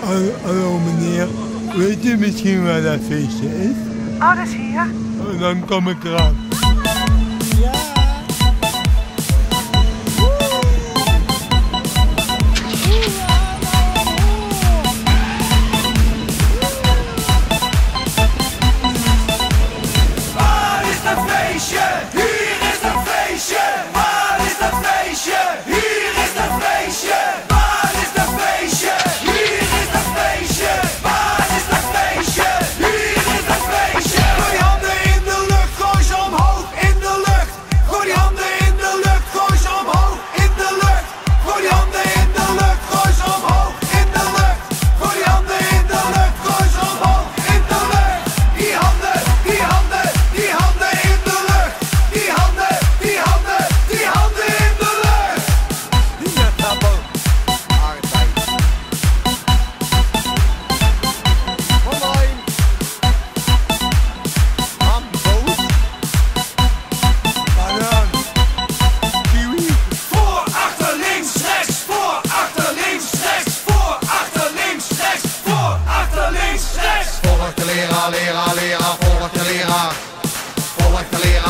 Hallo meneer, weet u misschien waar dat feestje is? Oh, dat is hier. Oh, dan kom ik eraan.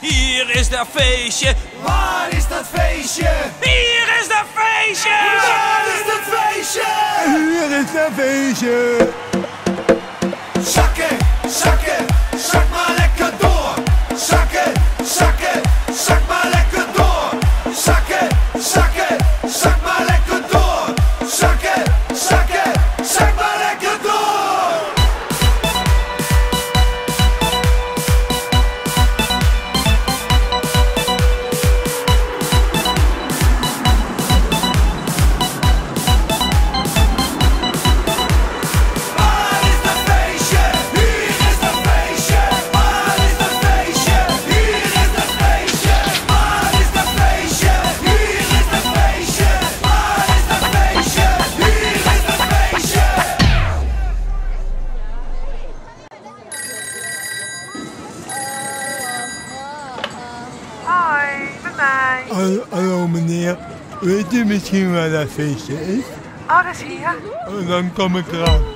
Hier is dat feestje. Waar is dat feestje? Hier is dat feestje. Waar is dat feestje? Hier is dat feestje. Hallo, meneer, weet u misschien waar dat feestje is? Alles hier. Oh, dan kom ik eraan.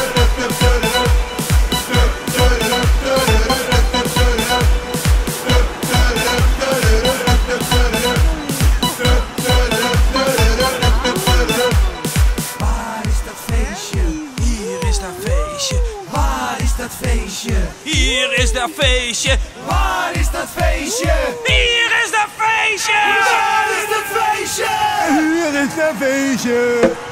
Hier is dat feestje. Waar is dat feestje? Hier is dat feestje. Waar is dat feestje? Hier is dat feestje.